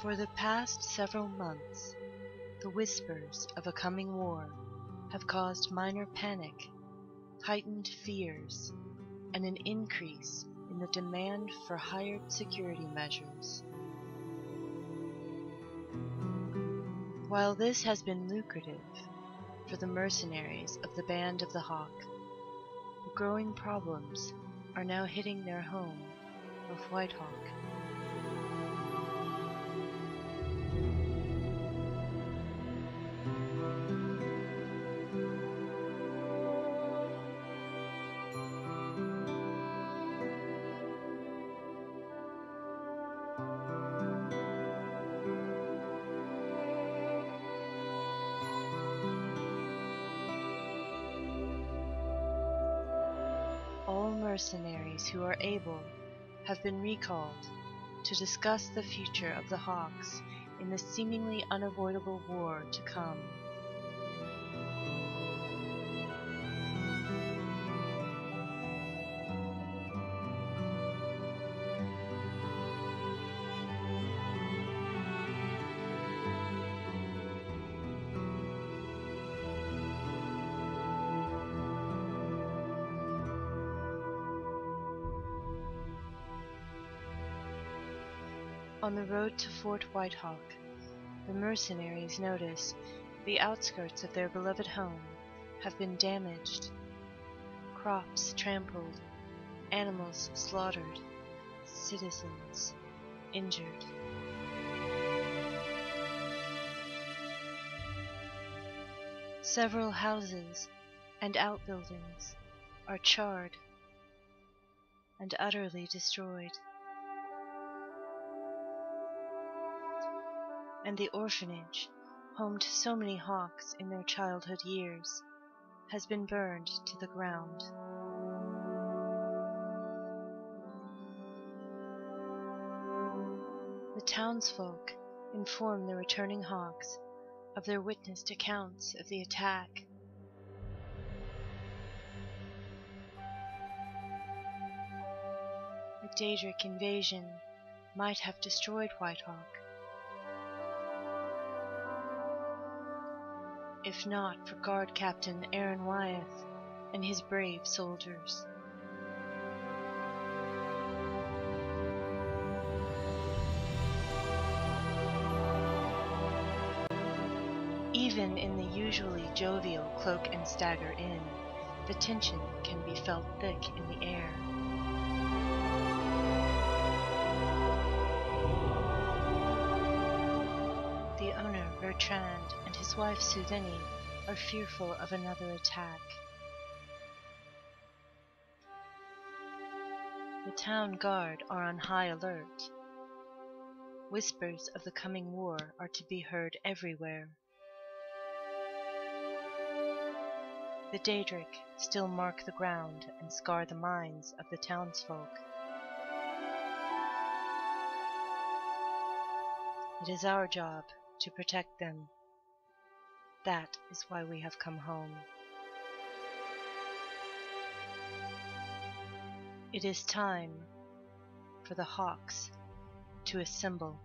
For the past several months, the whispers of a coming war have caused minor panic, heightened fears, and an increase in the demand for hired security measures. While this has been lucrative for the mercenaries of the Band of the Hawk, the growing problems are now hitting their home of Whitehawk. Mercenaries who are able have been recalled to discuss the future of the Hawks in the seemingly unavoidable war to come. On the road to Fort Whitehawk, the mercenaries notice the outskirts of their beloved home have been damaged, crops trampled, animals slaughtered, citizens injured. Several houses and outbuildings are charred and utterly destroyed. And the orphanage, home to so many hawks in their childhood years, has been burned to the ground. The townsfolk inform the returning hawks of their witnessed accounts of the attack. The Daedric invasion might have destroyed Whitehawk, if not for Guard Captain Aaron Wyeth and his brave soldiers. Even in the usually jovial Cloak and Stagger Inn, the tension can be felt thick in the air. Bertrand, and his wife, Sudeni, are fearful of another attack. The town guard are on high alert. Whispers of the coming war are to be heard everywhere. The Daedric still mark the ground and scar the minds of the townsfolk. It is our job to protect them. That is why we have come home. It is time for the hawks to assemble.